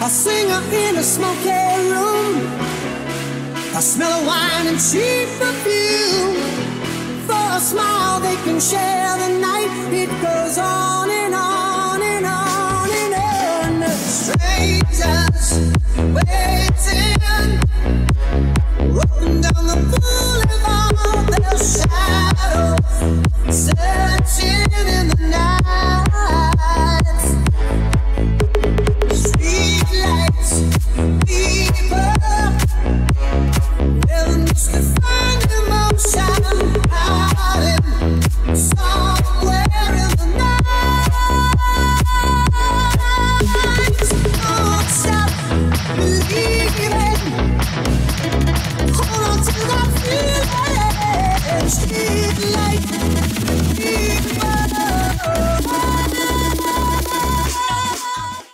A singer in a smoky room. a smell of wine and cheap perfume. For a smile, they can share the night. It goes on and on and on and on. Strangers waiting. Walking down the boulevard, their shadows searching in the night.